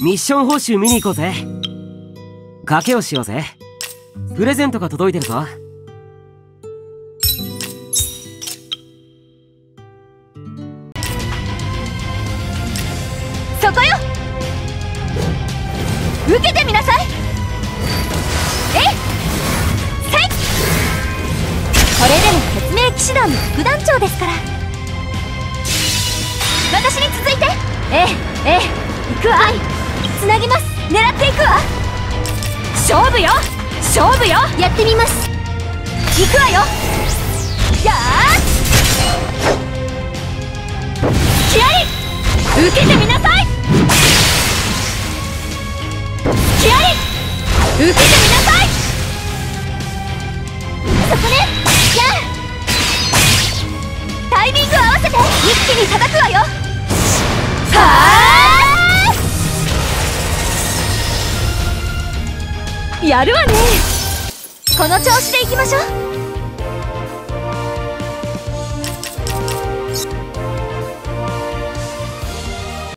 ミッション報酬見に行こうぜ。賭けをしようぜ。プレゼントが届いてるぞ。そこよ。受けてみなさい。え？いせいこれでも説明騎士団の副団長ですから。私に続いて。ええええ。行くわ。つなぎます。狙っていくわ。勝負よ。勝負よ。やってみます。行くわよ。やー気合い。受けてみなさい。気合い。受けてみなさい。そこね。やあタイミング合わせて一気に叩くわよ。やるわね。この調子でいきましょう。